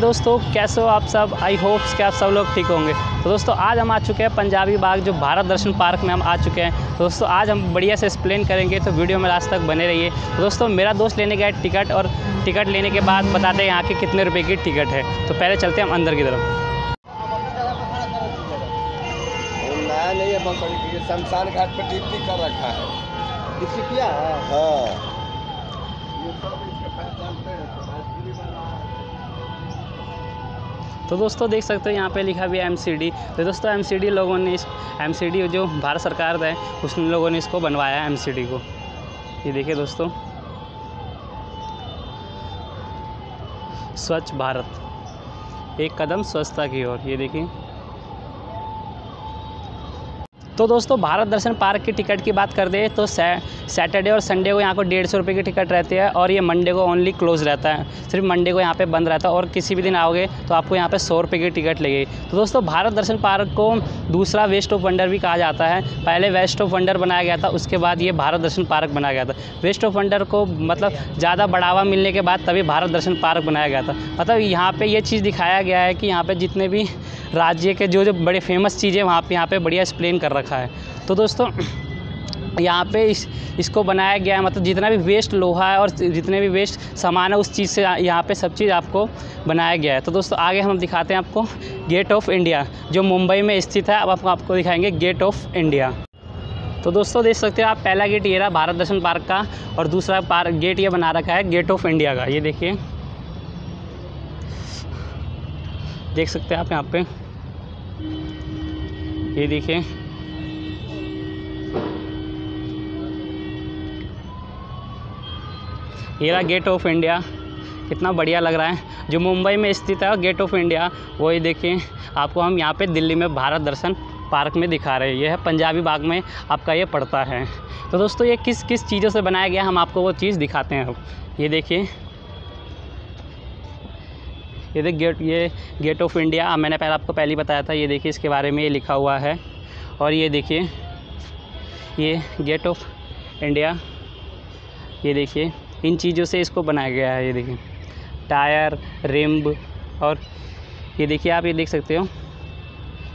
दोस्तों कैसे हो आप सब? आई होप्स कि आप सब लोग ठीक होंगे। तो दोस्तों आज हम आ चुके हैं पंजाबी बाग जो भारत दर्शन पार्क में हम आ चुके हैं। तो दोस्तों आज हम बढ़िया से एक्सप्लेन करेंगे तो वीडियो में लास्ट तक बने रहिए। तो दोस्तों मेरा दोस्त लेने गया टिकट और टिकट लेने के बाद बताते हैं यहाँ के कितने रुपए की टिकट है। तो पहले चलते हैं हम अंदर की तरफ़। नहीं है शमशान घाट पर ड्यूटी कर रखा है। किसी किया है। हाँ। तो दोस्तों देख सकते हो, यहाँ पे लिखा भी है एम तो दोस्तों एमसीडी लोगों ने इस एमसीडी जो भारत सरकार है उस लोगों ने इसको बनवाया एम को। ये देखिए दोस्तों। स्वच्छ भारत। एक कदम स्वच्छता की ओर। ये देखिए। तो दोस्तों, भारत दर्शन पार्क की टिकट की बात कर दे तो सैटरडे और संडे को यहाँ को डेढ़ सौ रुपये की टिकट रहती है और ये मंडे को ओनली क्लोज रहता है। सिर्फ़ मंडे को यहाँ पे बंद रहता है और किसी भी दिन आओगे तो आपको यहाँ पे सौ रुपये की टिकट लगेगी। तो दोस्तों, भारत दर्शन पार्क को दूसरा वेस्ट ऑफ़ वंडर भी कहा जाता है। पहले वेस्ट ऑफ़ वंडर बनाया गया था, उसके बाद ये भारत दर्शन पार्क बनाया गया था। वेस्ट ऑफ़ वंडर को मतलब ज़्यादा बढ़ावा मिलने के बाद तभी भारत दर्शन पार्क बनाया गया था। मतलब यहाँ पर ये चीज़ दिखाया गया है कि यहाँ पर जितने भी राज्य के जो जो बड़े फ़ेमस चीज़ें वहाँ पर यहाँ पर बढ़िया एक्सप्लेन कर रखा है। तो दोस्तों, यहाँ पे इस, इसको बनाया गया है मतलब जितना भी वेस्ट लोहा है और जितने भी वेस्ट सामान है, उस चीज़ से यहाँ पे सब चीज़ आपको बनाया गया है। तो दोस्तों, आगे हम दिखाते हैं आपको गेट ऑफ़ इंडिया जो मुंबई में स्थित है। अब आपको आपको दिखाएँगे गेट ऑफ़ इंडिया तो दोस्तों, देख सकते हो आप, पहला गेट ये रहा, भारत दर्शन पार्क का, और दूसरा पार्क गेट ये बना रखा है गेट ऑफ़ इंडिया का। ये देखिए। देख सकते हैं आप यहाँ पे। ये देखिए। ये रहा गेट ऑफ़ इंडिया, कितना बढ़िया लग रहा है। जो मुंबई में स्थित है, गेट ऑफ़ इंडिया वही देखिए, आपको हम यहाँ पे दिल्ली में भारत दर्शन पार्क में दिखा रहे हैं। ये है पंजाबी बाग में आपका ये पड़ता है। तो दोस्तों, ये किस किस चीज़ों से बनाया गया, हम आपको वो चीज़ दिखाते हैं ये देखिए, ये देख, गेट, ये गेट ऑफ़ इंडिया मैंने पहले आपको पहले बताया था, ये देखिए, इसके बारे में ये लिखा हुआ है। और ये देखिए, ये गेट ऑफ़ इंडिया, ये देखिए इन चीज़ों से इसको बनाया गया है, ये देखिए। टायर, रिम्ब और ये देखिए, आप ये देख सकते हो।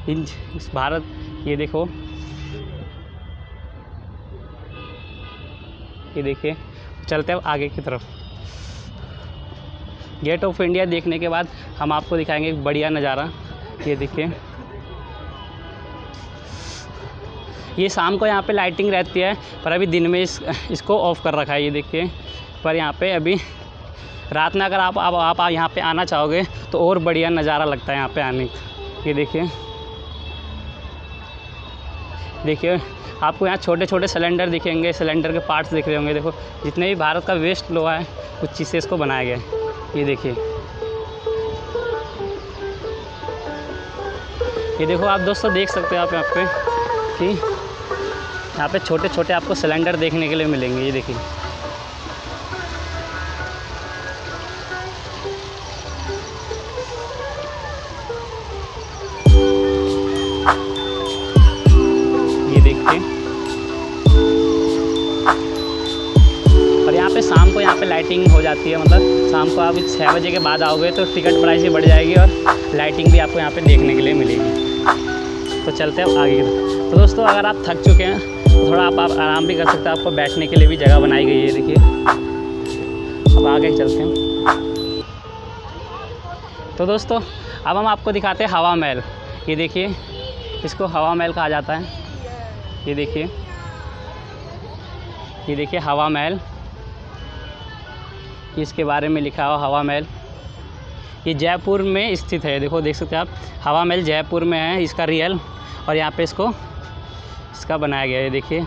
इन इस भारत, ये देखो। ये देखिए, चलते हैं आगे की तरफ़। गेट ऑफ़ इंडिया देखने के बाद हम आपको दिखाएँगे एक बढ़िया नज़ारा। ये देखिए। ये शाम को यहाँ पे लाइटिंग रहती है, पर अभी दिन में इस, इसको ऑफ़ कर रखा है, ये देखिए। पर यहाँ पे अभी रात में अगर आप आप, आप यहाँ पे आना चाहोगे तो और बढ़िया नज़ारा लगता है यहाँ पे आने का। ये देखिए। देखिए आपको यहाँ छोटे छोटे सिलेंडर दिखेंगे सिलेंडर के पार्ट्स दिख रहे होंगे। देखो जितने भी भारत का वेस्ट लोहा है उस चीज़ से इसको बनाया गया है। ये देखिए। ये देखो आप दोस्तों देख सकते हो आप यहाँ पे कि यहाँ पे छोटे छोटे आपको सिलेंडर देखने के लिए मिलेंगे। ये देखिए। यहाँ पे लाइटिंग हो जाती है मतलब शाम को आप छः बजे के बाद आओगे तो टिकट प्राइस भी बढ़ जाएगी और लाइटिंग भी आपको यहाँ पे देखने के लिए मिलेगी। तो चलते हैं आगे तो दोस्तों अगर आप थक चुके हैं तो थोड़ा आप, आप आराम भी कर सकते हैं आपको बैठने के लिए भी जगह बनाई गई है देखिए। अब आगे चलते हैं। तो दोस्तों अब हम आपको दिखाते हैं हवा महल। ये देखिए इसको हवा महल कहा जाता है। ये देखिए। ये देखिए हवा महल। इसके बारे में लिखा हुआ हवा महल। ये जयपुर में स्थित है। देखो, देख सकते हैं आप, हवा महल जयपुर में है, इसका रियल और यहाँ पे इसको, इसका बनाया गया है। देखिए,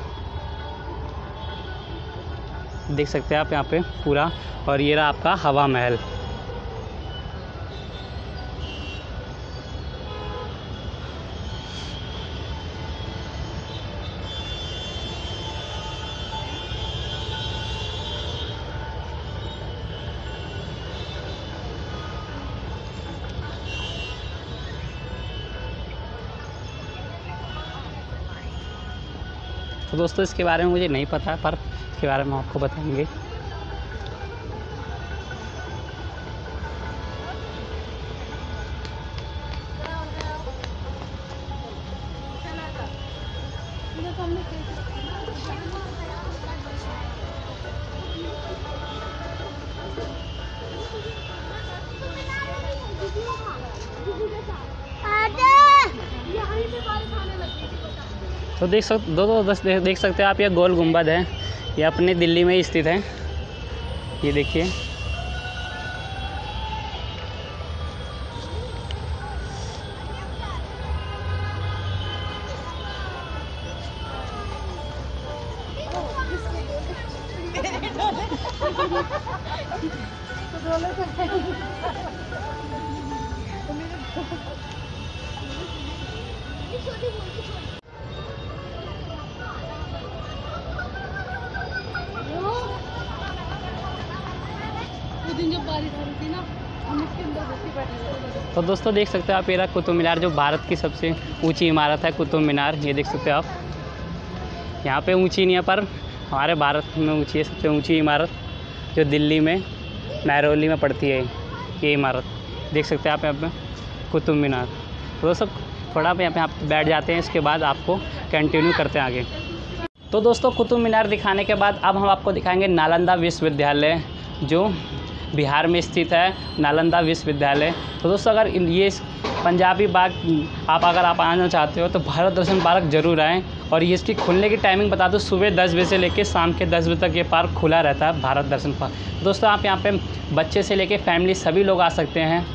देख सकते हैं आप यहाँ पे पूरा, और ये रहा आपका हवा महल। दोस्तों इसके बारे में मुझे नहीं पता पर इसके बारे में आपको बताएँगे। तो देख सक दो दो बस देख, सकते हैं आप ये गोल गुंबद है। ये अपने दिल्ली में स्थित है। ये देखिए। दोस्तों देख सकते हो आप ये कुतुब मीनार जो भारत की सबसे ऊँची इमारत है, कुतुब मीनार, ये देख सकते हो आप। यहाँ पे ऊँची नहीं है, पर हमारे भारत में ऊँची है, सबसे ऊँची इमारत जो दिल्ली में महरौली में पड़ती है, ये इमारत। देख सकते हैं आप यहाँ पे कुतुब मीनार। तो दोस्तों थोड़ा आप यहाँ पे आप बैठ जाते हैं, इसके बाद आपको कंटिन्यू करते हैं आगे। तो दोस्तों, कुतुब मीनार दिखाने के बाद अब हम आपको दिखाएँगे नालंदा विश्वविद्यालय, जो बिहार में स्थित है, नालंदा विश्वविद्यालय। तो दोस्तों, अगर ये पंजाबी बाग, आप अगर आप आना चाहते हो तो भारत दर्शन पार्क ज़रूर आएँ। और ये इसकी खुलने की टाइमिंग बता दो, सुबह दस बजे से लेकर शाम के दस बजे तक ये पार्क खुला रहता है, भारत दर्शन पार्क। दोस्तों, आप यहाँ पे बच्चे से लेकर फैमिली सभी लोग आ सकते हैं।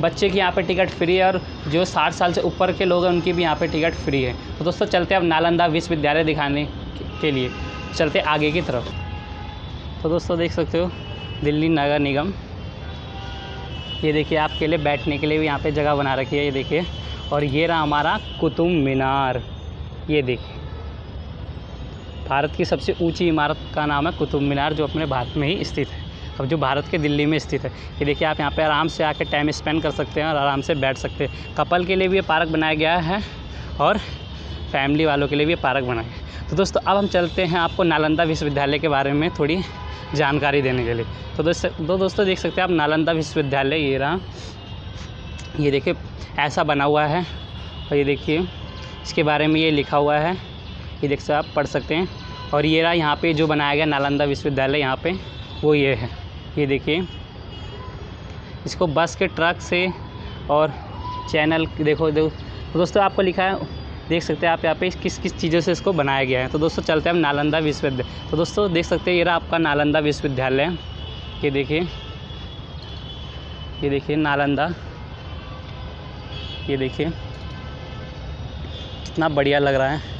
बच्चे की यहाँ पे टिकट फ्री है और जो साठ साल से ऊपर के लोग हैं, उनकी भी यहाँ पे टिकट फ्री है। तो दोस्तों, चलते हैं अब नालंदा विश्वविद्यालय दिखाने के लिए। चलते आगे की तरफ़। तो दोस्तों, देख सकते हो दिल्ली नगर निगम। ये देखिए, आपके लिए बैठने के लिए भी यहाँ पे जगह बना रखी है, ये देखिए। और ये रहा हमारा कुतुब मीनार। ये देखिए, भारत की सबसे ऊँची इमारत का नाम है कुतुब मीनार, जो अपने भारत में ही स्थित है। अब जो भारत के दिल्ली में स्थित है, ये देखिए, आप यहाँ पे आराम से आके टाइम स्पेंड कर सकते हैं और आराम से बैठ सकते हैं। कपल के लिए भी ये पार्क बनाया गया है और फैमिली वालों के लिए भी ये पार्क बनाया है। तो दोस्तों, अब हम चलते हैं आपको नालंदा विश्वविद्यालय के बारे में थोड़ी जानकारी देने के लिए। तो दोस्तों, दो दोस्तों देख सकते हैं आप, नालंदा विश्वविद्यालय, ये रहा। ये देखिए, ऐसा बना हुआ है। और ये देखिए, इसके बारे में ये लिखा हुआ है। ये देख सकते आप, पढ़ सकते हैं। और ये रहा, यहाँ पे जो बनाया गया नालंदा विश्वविद्यालय, यहाँ पे वो ये है। ये देखिए, इसको बस के ट्रक से और चैनल, देखो देखो। तो दोस्तों, आपको लिखा है देख सकते हैं आप यहाँ पे किस किस चीज़ों से इसको बनाया गया है। तो दोस्तों, चलते हैं हम नालंदा विश्वविद्यालय तो दोस्तों, देख सकते हैं ये रहा आपका नालंदा विश्वविद्यालय। ये देखिए ये देखिए नालंदा। ये देखिए, कितना बढ़िया लग रहा है।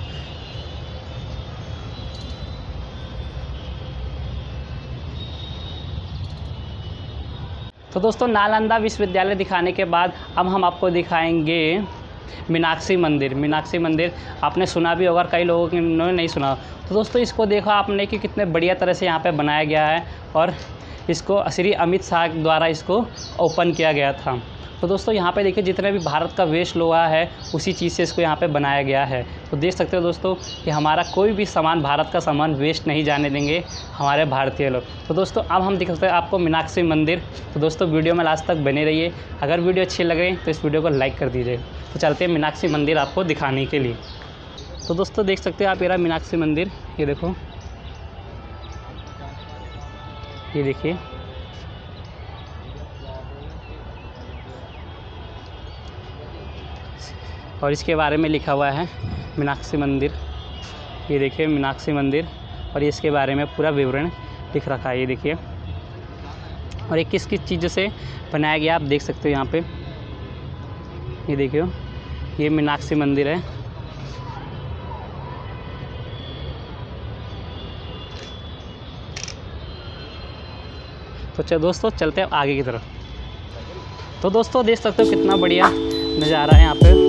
तो दोस्तों, नालंदा विश्वविद्यालय दिखाने के बाद अब हम आपको दिखाएँगे मीनाक्षी मंदिर। मीनाक्षी मंदिर आपने सुना भी होगा कई लोगों के नहीं सुना। तो दोस्तों, इसको देखो आपने कि कितने बढ़िया तरह से यहाँ पे बनाया गया है और इसको श्री अमित शाह द्वारा इसको ओपन किया गया था। तो दोस्तों, यहाँ पे देखिए, जितने भी भारत का वेस्ट लोहा है, उसी चीज़ से इसको यहाँ पे बनाया गया है। तो देख सकते हो दोस्तों कि हमारा कोई भी सामान, भारत का सामान वेस्ट नहीं जाने देंगे हमारे भारतीय लोग। तो दोस्तों, अब हम दिखा सकते हैं आपको मीनाक्षी मंदिर। तो दोस्तों, वीडियो में लास्ट तक बने रहिए। अगर वीडियो अच्छी लगे तो इस वीडियो को लाइक कर दीजिए। तो चलते हैं मीनाक्षी मंदिर आपको दिखाने के लिए। तो दोस्तों, देख सकते हैं आप मेरा मीनाक्षी मंदिर। ये देखो। ये देखिए। और इसके बारे में लिखा हुआ है मीनाक्षी मंदिर। ये देखिए मीनाक्षी मंदिर और इसके बारे में पूरा विवरण लिख रखा है, ये देखिए। और ये किस किस चीज़ों से बनाया गया आप देख सकते हो यहाँ पे। ये देखिए, ये मीनाक्षी मंदिर है। तो चलो दोस्तों, चलते हैं आगे की तरफ़। तो दोस्तों, देख सकते हो कितना बढ़िया नज़ारा है यहाँ पे।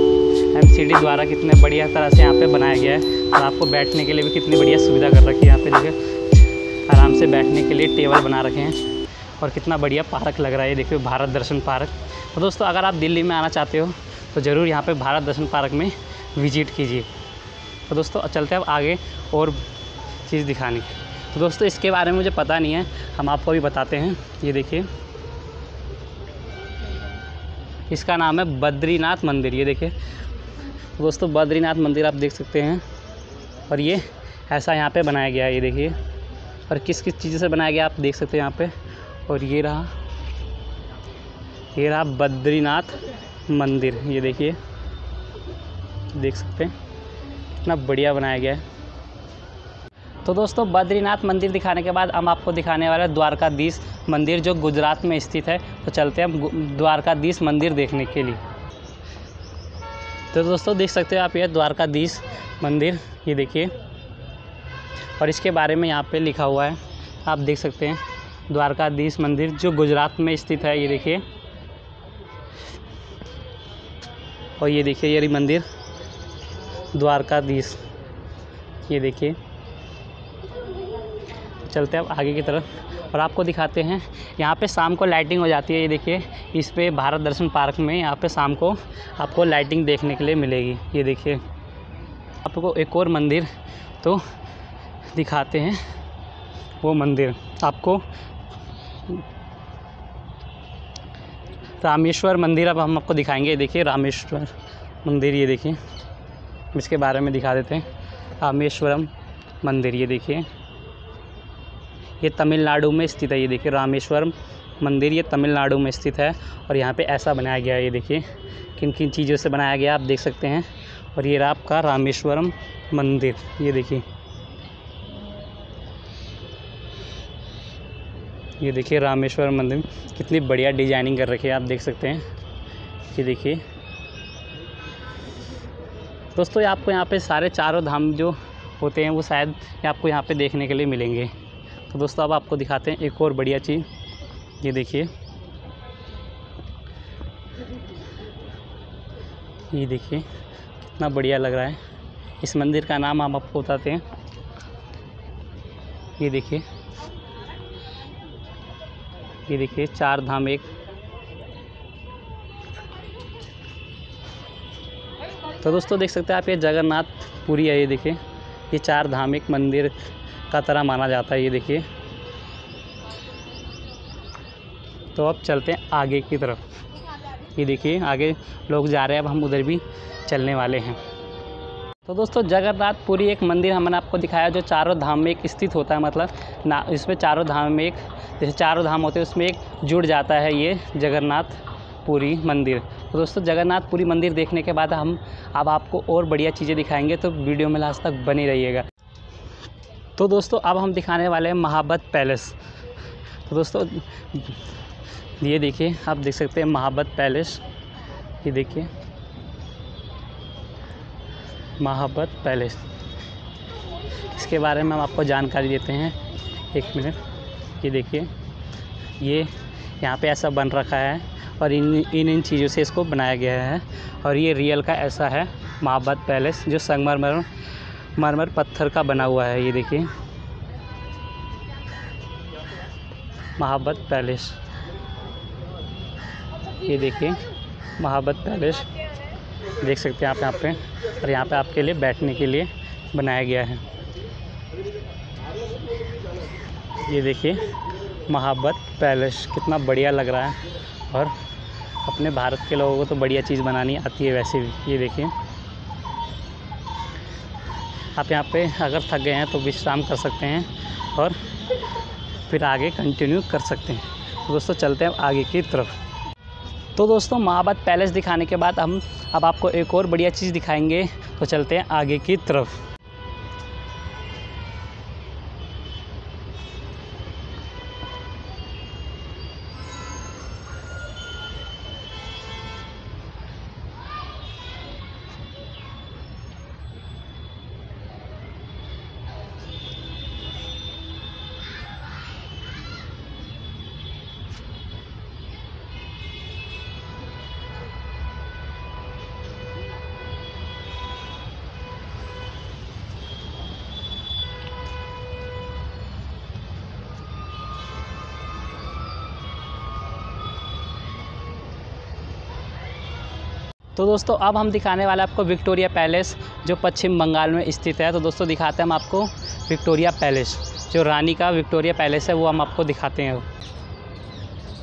एम द्वारा कितने बढ़िया तरह से यहाँ पे बनाया गया है और आपको बैठने के लिए भी कितनी बढ़िया सुविधा कर रखी है यहाँ पे, देखिए। आराम से बैठने के लिए टेबल बना रखे हैं और कितना बढ़िया पार्क लग रहा है देखिए, भारत दर्शन पार्क। तो दोस्तों, अगर आप दिल्ली में आना चाहते हो तो ज़रूर यहाँ पर भारत दर्शन पार्क में विज़िट कीजिए। तो दोस्तों, चलते हैं अब आगे और चीज़ दिखाने की। तो दोस्तों, इसके बारे में मुझे पता नहीं है, हम आपको भी बताते हैं। ये देखिए। इसका नाम है बद्रीनाथ मंदिर, ये देखिए। दोस्तों बद्रीनाथ मंदिर आप देख सकते हैं। और ये ऐसा यहाँ पे बनाया गया है, ये देखिए। और किस किस चीज़ से बनाया गया आप देख सकते हैं यहाँ पे। और ये रहा ये रहा बद्रीनाथ मंदिर, ये देखिए। देख सकते हैं, कितना बढ़िया बनाया गया है। तो दोस्तों बद्रीनाथ मंदिर दिखाने के बाद हम आपको दिखाने वाले द्वारकाधीश मंदिर जो गुजरात में स्थित है। तो चलते हैं हम द्वारकाधीश मंदिर देखने के लिए। तो दोस्तों, देख सकते हो आप ये द्वारकाधीश मंदिर, ये देखिए। और इसके बारे में यहाँ पे लिखा हुआ है। आप देख सकते हैं, द्वारकाधीश मंदिर जो गुजरात में स्थित है, ये देखिए। और ये देखिए, ये मंदिर, द्वारकाधीश, ये देखिए। चलते हैं अब आगे की तरफ़। और आपको दिखाते हैं। यहाँ पे शाम को लाइटिंग हो जाती है, ये देखिए। इस पे भारत दर्शन पार्क में यहाँ पे शाम को आपको लाइटिंग देखने के लिए मिलेगी, ये देखिए। आपको एक और मंदिर तो दिखाते हैं, वो मंदिर। आपको रामेश्वर मंदिर अब हम आपको दिखाएँगे, ये देखिए रामेश्वर मंदिर, ये देखिए। इसके बारे में दिखा देते हैं। रामेश्वरम मंदिर, ये देखिए। ये तमिलनाडु में स्थित है। ये देखिए रामेश्वरम मंदिर ये तमिलनाडु में स्थित है और यहाँ पे ऐसा बनाया गया है। ये देखिए किन किन चीज़ों से बनाया गया आप देख सकते हैं। और ये रहा आपका रामेश्वरम मंदिर। ये देखिए। ये देखिए, रामेश्वर मंदिर। कितनी बढ़िया डिज़ाइनिंग कर रखी है, आप देख सकते हैं। ये देखिए। दोस्तों आपको यहाँ पे सारे चारों धाम जो होते हैं, वो शायद आपको यहाँ पे देखने के लिए मिलेंगे। तो दोस्तों, अब आपको दिखाते हैं एक और बढ़िया चीज़। ये देखिए। ये देखिए, कितना बढ़िया लग रहा है। इस मंदिर का नाम हम आपको बताते हैं। ये देखिए। ये देखिए, चार धाम एक। तो दोस्तों, देख सकते हैं आप, ये जगन्नाथ पुरी है, ये देखिए। ये चार धाम एक मंदिर का तरह माना जाता है, ये देखिए। तो अब चलते हैं आगे की तरफ़। ये देखिए, आगे लोग जा रहे हैं, अब हम उधर भी चलने वाले हैं। तो दोस्तों, जगन्नाथपुरी एक मंदिर हमने आपको दिखाया, जो चारों धाम में एक स्थित होता है मतलब ना, इसमें चारों धाम में एक, जैसे चारों धाम होते हैं, उसमें एक जुड़ जाता है ये जगन्नाथपुरी मंदिर। तो दोस्तों, जगन्नाथपुरी मंदिर देखने के बाद हम, अब आपको और बढ़िया चीज़ें दिखाएँगे तो वीडियो में लास्ट तक बने रहिएगा। तो दोस्तों, अब हम दिखाने वाले हैं महाबत पैलेस। तो दोस्तों, ये देखिए, आप देख सकते हैं महाबत पैलेस। ये देखिए, महाबत पैलेस। इसके बारे में हम आपको जानकारी देते हैं। एक मिनट, ये देखिए, ये यहाँ पे ऐसा बन रखा है और इन इन इन चीज़ों से इसको बनाया गया है। और ये रियल का ऐसा है महाबत पैलेस, जो संगमरमर मरमर पत्थर का बना हुआ है, ये देखिए। महाबत पैलेस। ये देखिए, महाबत पैलेस। देख सकते हैं आप यहाँ पे, और यहाँ पे आपके लिए बैठने के लिए बनाया गया है। ये देखिए, महाबत पैलेस, कितना बढ़िया लग रहा है। और अपने भारत के लोगों को तो बढ़िया चीज़ बनानी आती है वैसे भी। ये देखिए। आप यहाँ पे अगर थक गए हैं तो विश्राम कर सकते हैं और फिर आगे कंटिन्यू कर सकते हैं। तो दोस्तों, चलते हैं आगे की तरफ़। तो दोस्तों महाबाद पैलेस दिखाने के बाद हम अब आपको एक और बढ़िया चीज़ दिखाएँगे। तो चलते हैं आगे की तरफ़। तो दोस्तों, अब हम दिखाने वाले आपको विक्टोरिया पैलेस, जो पश्चिम बंगाल में स्थित है। तो दोस्तों, दिखाते हैं हम आपको विक्टोरिया पैलेस, जो रानी का विक्टोरिया पैलेस है, वो हम आपको दिखाते हैं।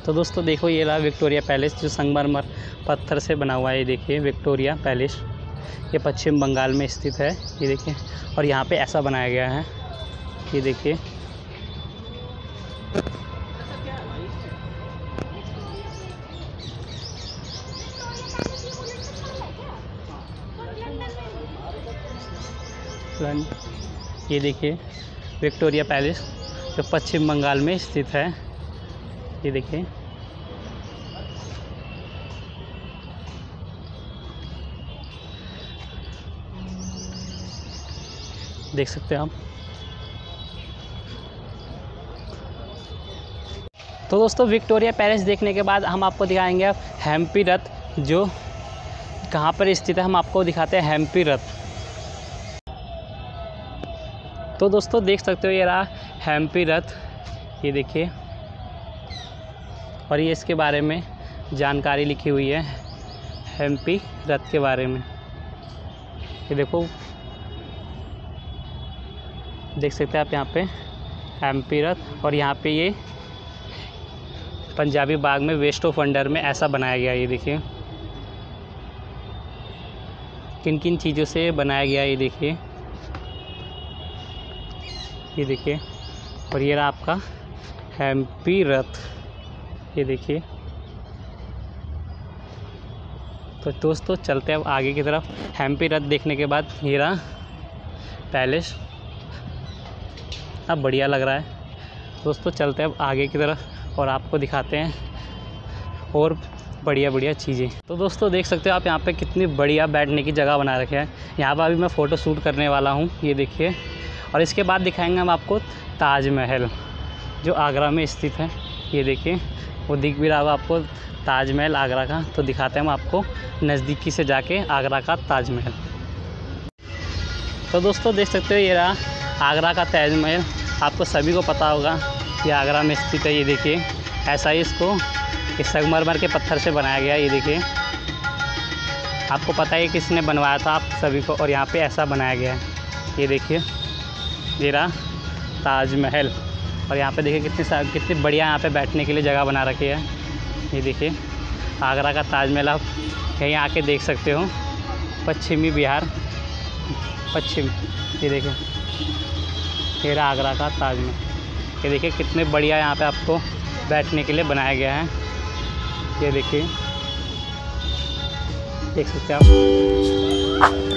तो दोस्तों, देखो, ये रहा विक्टोरिया पैलेस, जो संगमरमर पत्थर से बना हुआ है। ये देखिए, विक्टोरिया पैलेस, ये पश्चिम बंगाल में स्थित है। ये देखिए, और यहाँ पे ऐसा बनाया गया है। ये देखिए। फ्रंट ये देखिए विक्टोरिया पैलेस जो पश्चिम बंगाल में स्थित है। ये देखिए। देख सकते हैं आप। तो दोस्तों विक्टोरिया पैलेस देखने के बाद हम आपको दिखाएँगे हेम्पी रथ, जो कहाँ पर स्थित है, हम आपको दिखाते हैं हेम्पी रथ। तो दोस्तों देख सकते हो ये रहा हेम्पी रथ। ये देखिए। और ये इसके बारे में जानकारी लिखी हुई है हेम्पी रथ के बारे में। ये देखो। देख सकते हैं आप यहाँ पे एमपी रथ और यहाँ पे ये पंजाबी बाग में वेस्ट ऑफ़ वंडर में ऐसा बनाया गया ये देखिए। किन किन चीज़ों से बनाया गया ये देखिए। ये देखिए, और ये रहा आपका एमपी रथ। ये देखिए। तो दोस्तों, चलते हैं अब आगे की तरफ़। हेम्पी रथ देखने के बाद ये रहा पैलेस। अब बढ़िया लग रहा है। दोस्तों, चलते हैं अब आगे की तरफ़ और आपको दिखाते हैं और बढ़िया बढ़िया चीज़ें। तो दोस्तों, देख सकते हो आप यहाँ पे कितनी बढ़िया बैठने की जगह बना रखे हैं। यहाँ पर अभी मैं फ़ोटो शूट करने वाला हूँ। ये देखिए। और इसके बाद दिखाएँगे हम आपको ताजमहल, जो आगरा में स्थित है। ये देखिए, वो दिख भी रहा होगा आपको ताजमहल आगरा का। तो दिखाते हैं हम आपको नज़दीकी से जाके आगरा का ताजमहल। तो दोस्तों, देख सकते हो ये रहा आगरा का ताजमहल। आपको सभी को पता होगा ये आगरा में स्थित है। ये देखिए, ऐसा ही इसको इस संगमरमर के पत्थर से बनाया गया ये देखिए, आपको पता है किसने बनवाया था आप सभी को, और यहाँ पे ऐसा बनाया गया है। ये देखिए। ये रहा ताजमहल। और यहाँ पे देखिए कितनी कितनी बढ़िया यहाँ पे बैठने के लिए जगह बना रखी है। ये देखिए, आगरा का ताजमहल आप यहीं आके देख सकते हो। पश्चिमी बिहार, पश्चिम, ये देखिए। रहा आगरा का ताजमहल। ये देखिए कितने बढ़िया यहाँ पे आपको बैठने के लिए बनाया गया है। ये देखिए, देख सकते हैं आप।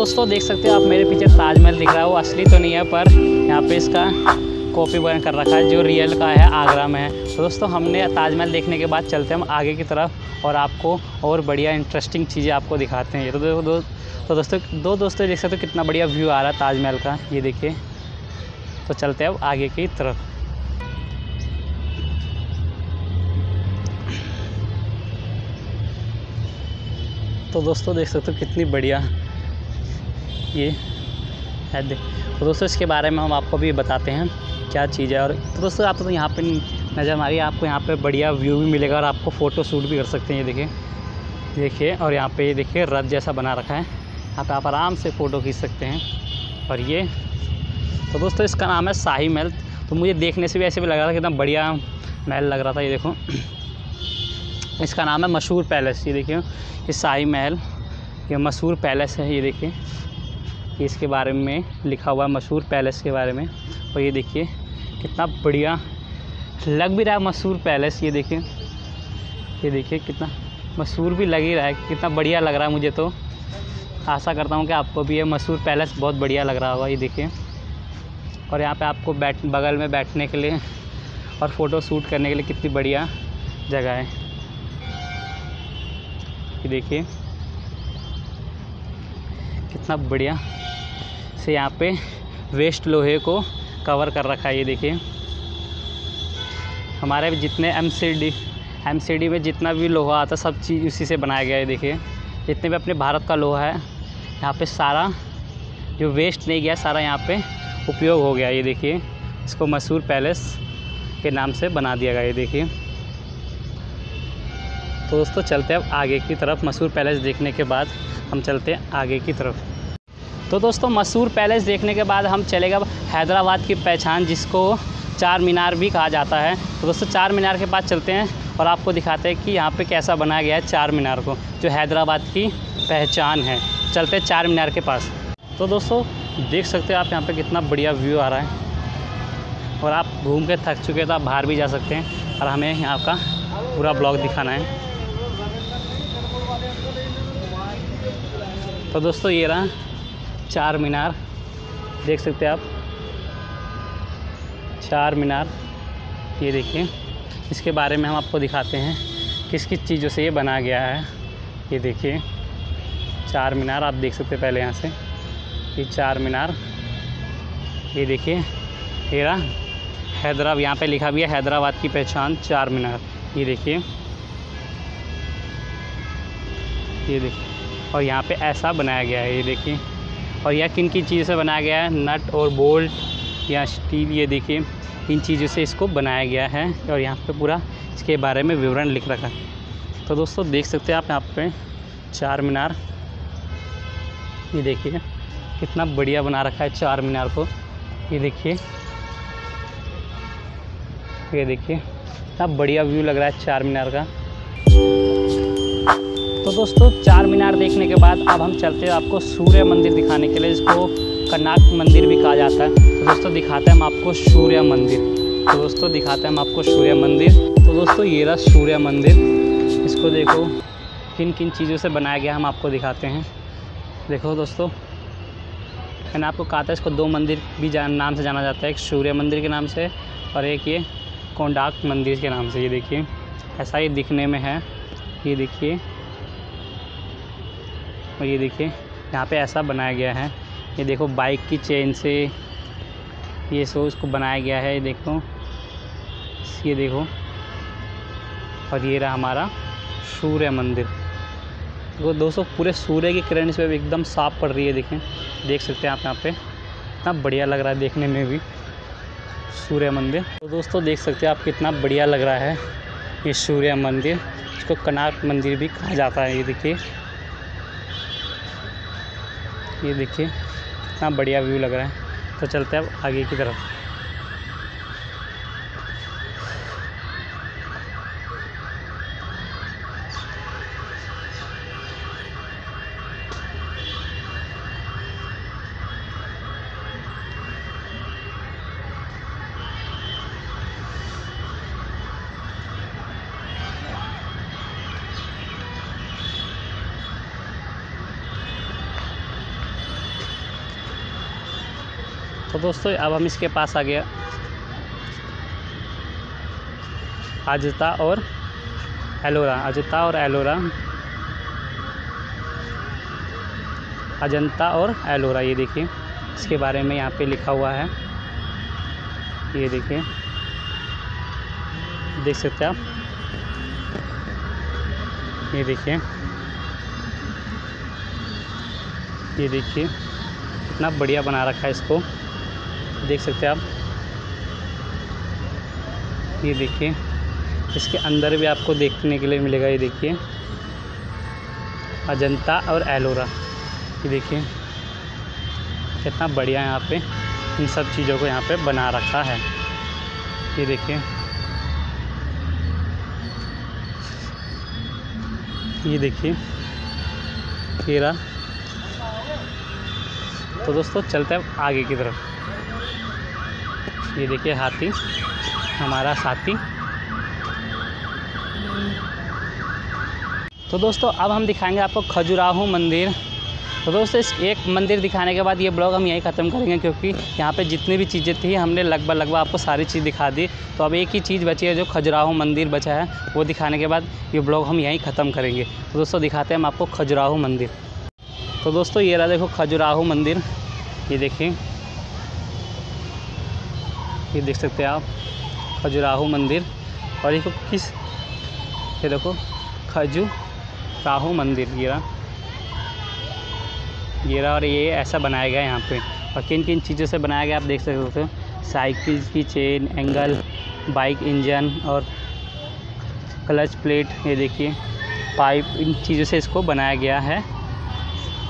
दोस्तों देख सकते हो आप मेरे पीछे ताजमहल दिख रहा है। वो असली तो नहीं है पर यहाँ पे इसका कॉपी बन कर रखा है जो रियल का है आगरा में है। तो दोस्तों हमने ताजमहल देखने के बाद चलते हैं हम आगे की तरफ़ और आपको और बढ़िया इंटरेस्टिंग चीज़ें आपको दिखाते हैं। ये तो दो, दो तो दोस्तों दो दोस्तों देख सकते हो कितना बढ़िया व्यू आ रहा है ताजमहल का। ये देखिए तो चलते हैं अब आगे की तरफ़। तो दोस्तों देख सकते हो कितनी बढ़िया ये है तो दोस्तों इसके बारे में हम आपको भी बताते हैं क्या चीज़ है और तो दोस्तों आप तो यहाँ पे नज़र मारिए आपको यहाँ पे बढ़िया व्यू भी मिलेगा और आपको फ़ोटो शूट भी कर सकते हैं, ये देखिए। देखिए, और यहाँ पे ये देखिए रथ जैसा बना रखा है। यहाँ पे आप आराम से फ़ोटो खींच सकते हैं। और ये तो दोस्तों इसका नाम है शाही महल। तो मुझे देखने से भी ऐसे भी लग रहा था कितना बढ़िया महल लग रहा था, ये देखो। इसका नाम है मशहूर पैलेस, ये देखिए। ये शाही महल, ये मशहूर पैलेस है, ये देखिए। इसके बारे में लिखा हुआ है, मशहूर पैलेस के बारे में। और ये देखिए, कितना बढ़िया लग भी रहा है मशहूर पैलेस, ये देखिए। ये देखिए, कितना मशहूर भी लग ही रहा है, कितना बढ़िया लग रहा है मुझे तो। आशा करता हूँ कि आपको भी ये मशहूर पैलेस बहुत बढ़िया लग रहा होगा, ये देखिए। और यहाँ पे आपको बैठ, बगल में बैठने के लिए और फ़ोटो शूट करने के लिए कितनी बढ़िया जगह है। ये देखिए, कितना बढ़िया से यहाँ पे वेस्ट लोहे को कवर कर रखा है, ये देखिए। हमारे जितने M C D M C D में जितना भी लोहा आता सब चीज़ उसी से बनाया गया है देखिए। जितने भी अपने भारत का लोहा है, यहाँ पे सारा जो वेस्ट नहीं गया, सारा यहाँ पे उपयोग हो गया ये देखिए। इसको मशहूर पैलेस के नाम से बना दिया गया ये देखिए। तो दोस्तों, चलते हैं अब आगे की तरफ़। मशहूर पैलेस देखने के बाद हम चलते हैं आगे की तरफ़। तो दोस्तों मशहूर पैलेस देखने के बाद हम चले गए हैदराबाद की पहचान, जिसको चार मीनार भी कहा जाता है। तो दोस्तों, चार मीनार के पास चलते हैं और आपको दिखाते हैं कि यहाँ पे कैसा बनाया गया है चार मीनार को, जो हैदराबाद की पहचान है। चलते हैं चार मीनार के पास। तो दोस्तों, देख सकते हो आप यहाँ पे कितना बढ़िया व्यू आ रहा है। और आप घूम के थक चुके तो आप बाहर भी जा सकते हैं और हमें यहाँ का पूरा ब्लॉग दिखाना है। तो दोस्तों, ये रहा चार मीनार, देख सकते हैं आप। चार मीनार, ये देखिए। इसके बारे में हम आपको दिखाते हैं किस किस चीज़ों से ये बनाया गया है। ये देखिए, चार मीनार, आप देख सकते हैं पहले यहाँ से। ये चार मीनार, ये देखिए हेरा हैदराबाद, यहाँ पे लिखा भी है हैदराबाद की पहचान, चार मीनार। ये देखिए ये देखिए। और यहाँ पे ऐसा बनाया गया है, ये देखिए। और यह किन किन चीज़ों से बनाया गया है? नट और बोल्ट या स्टील, ये देखिए, इन चीज़ों से इसको बनाया गया है और यहाँ पे पूरा इसके बारे में विवरण लिख रखा है। तो दोस्तों, देख सकते हैं आप यहाँ पे चार मीनार। ये देखिए, कितना बढ़िया बना रखा है चार मीनार को। ये देखिए ये देखिए कितना बढ़िया व्यू लग रहा है चार मीनार का। तो दोस्तों, चार मीनार देखने के बाद अब हम चलते हैं आपको सूर्य मंदिर दिखाने के लिए, जिसको कर्नाटक मंदिर भी कहा जाता है। तो दोस्तों, दिखाते हैं हम आपको सूर्य मंदिर। तो दोस्तों, दिखाते हैं हम आपको सूर्य मंदिर। तो दोस्तों, ये रहा सूर्य मंदिर। इसको देखो किन किन चीज़ों से बनाया गया हम आपको दिखाते हैं। देखो दोस्तों, मैंने आपको कहा था, इसको दो मंदिर भी जान नाम से जाना जाता है। एक सूर्य मंदिर के नाम से और एक ये कोंडाक मंदिर के नाम से। ये देखिए, ऐसा ही दिखने में है। ये देखिए। और ये देखिए, यहाँ पे ऐसा बनाया गया है। ये देखो, बाइक की चेन से ये सो इसको बनाया गया है, ये देखो। ये देखो। और ये रहा हमारा सूर्य मंदिर। देखो, दोस्तों, पूरे सूर्य की किरण इस पर एकदम साफ़ पड़ रही है देखें देख सकते हैं आप यहाँ पे। इतना बढ़िया लग रहा है देखने में भी, सूर्य मंदिर। तो दोस्तों, देख सकते हैं आप कितना बढ़िया लग रहा है ये सूर्य मंदिर, इसको कनाट मंदिर भी कहा जाता है, ये देखिए। ये देखिए कितना बढ़िया व्यू लग रहा है। तो चलते हैं अब आगे की तरफ़। दोस्तों, अब हम इसके पास आ गया अजता और एलोरा। अजता और एलोरा। अजंता और एलोरा, ये देखिए। इसके बारे में यहाँ पे लिखा हुआ है। ये देखिए। देख सकते हैं आप? ये देखिए। ये देखिए। कितना बढ़िया बना रखा है इसको। देख सकते हैं आप। ये देखिए, इसके अंदर भी आपको देखने के लिए मिलेगा, ये देखिए। अजंता और एलोरा, ये देखिए। कितना बढ़िया यहाँ पे, इन सब चीज़ों को यहाँ पे बना रखा है। ये देखिए। ये देखिए रहा तो दोस्तों, चलते हैं आगे की तरफ़। ये देखिए हाथी, हमारा साथी। तो दोस्तों, अब हम दिखाएँगे आपको खजुराहो मंदिर। तो दोस्तों, इस एक मंदिर दिखाने के बाद ये ब्लॉग हम यहीं ख़त्म करेंगे, क्योंकि यहाँ पे जितनी भी चीज़ें थी, हमने लगभग लगभग आपको सारी चीज़ दिखा दी। तो अब एक ही चीज़ बची है, जो खजुराहो मंदिर बचा है, वो दिखाने के बाद ये ब्लॉग हम यहीं ख़त्म करेंगे। तो दोस्तों, दिखाते हैं हम आपको खजुराहो मंदिर। तो दोस्तों, ये रहा देखो खजुराहो मंदिर। ये देखिए। ये देख सकते हैं आप खजुराहो मंदिर। और देखो किस, ये देखो खजू राहु मंदिर, ये ये रहा और ये ऐसा बनाया गया है यहाँ पे। और किन किन चीज़ों से बनाया गया आप देख सकते हो साइकिल की चेन, एंगल, बाइक इंजन और क्लच प्लेट, ये देखिए। पाइप, इन चीज़ों से इसको बनाया गया है।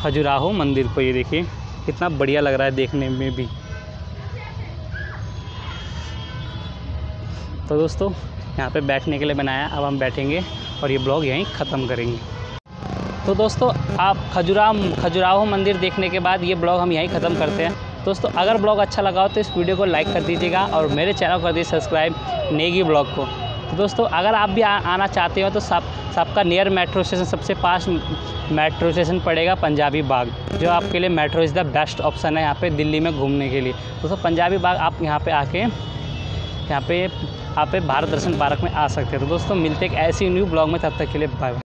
खजुराहो मंदिर को ये देखिए। कितना बढ़िया लग रहा है देखने में भी। तो दोस्तों यहाँ पे बैठने के लिए बनाया अब हम बैठेंगे और ये ब्लॉग यहीं ख़त्म करेंगे। तो दोस्तों आप खजुराहो खजुराहो मंदिर देखने के बाद ये ब्लॉग हम यहीं ख़त्म करते हैं। दोस्तों अगर ब्लॉग अच्छा लगा हो तो इस वीडियो को लाइक कर दीजिएगा और मेरे चैनल कर दीजिए सब्सक्राइब नेगी ब्लॉग को। तो दोस्तों अगर आप भी आ, आना चाहते हो तो सब सबका नियर मेट्रो स्टेशन सबसे पास मेट्रो स्टेशन पड़ेगा पंजाबी बाग जो आपके लिए metro is the best option है यहाँ पे दिल्ली में घूमने के लिए। दोस्तों पंजाबी बाग आप यहाँ पे आके यहाँ पे आप भारत दर्शन पार्क में आ सकते हैं। तो दोस्तों, मिलते एक ऐसी न्यू ब्लॉग में, तब तक के लिए बाय बाय